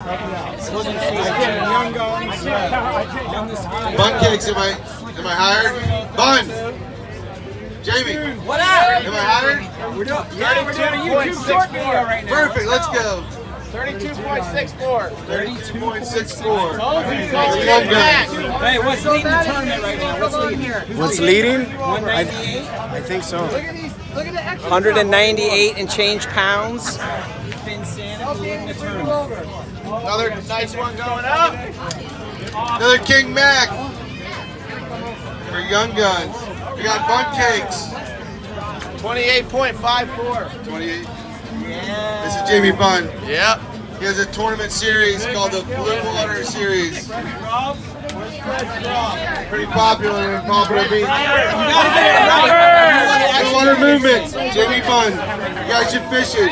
Young guns. Bun cakes, am I am I hired? Bun! Jamie, What up? am I hired? We're doing yeah, we're doing a YouTube short video right now. Perfect, let's go. 32.64. 32.64. Young guns. Hey, what's leading the tournament right now? What's leading? What's leading? 198? I think so. 198 and change pounds. Insanity leading the tournament. Another nice one going up. Another King Mac for Young Guns. We got bun cakes. 28.54. 28. This is Jamie Bunn. Yep. He has a tournament series called the Blue Water Series. Pretty popular in Pompano Beach. Jamie Bunn. You guys should fish it.